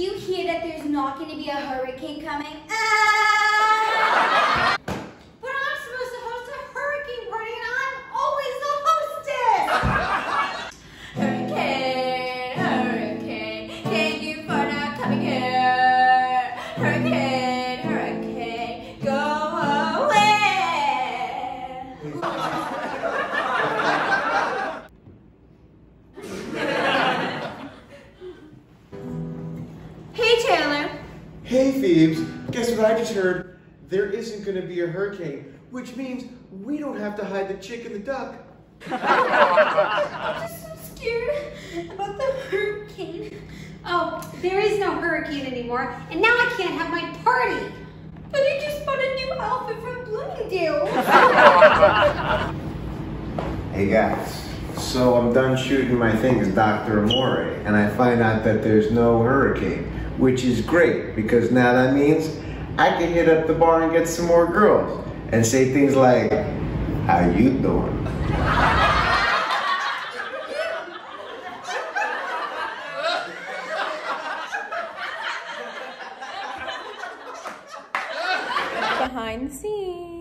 you hear that there's not going to be a hurricane coming, ah! Hey Taylor, Hey Phoebes, guess what I just heard? There isn't gonna be a hurricane, which means we don't have to hide the chick and the duck. I'm just so scared about the hurricane. Oh, there is no hurricane anymore, and now I can't have my party. But I just bought a new outfit from Bloomingdale's. Hey guys, so I'm done shooting my thing as Dr. Amore, and I find out that there's no hurricane, which is great because now that means I can hit up the bar and get some more girls and say things like, "How you doing?" Behind the scenes.